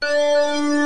Música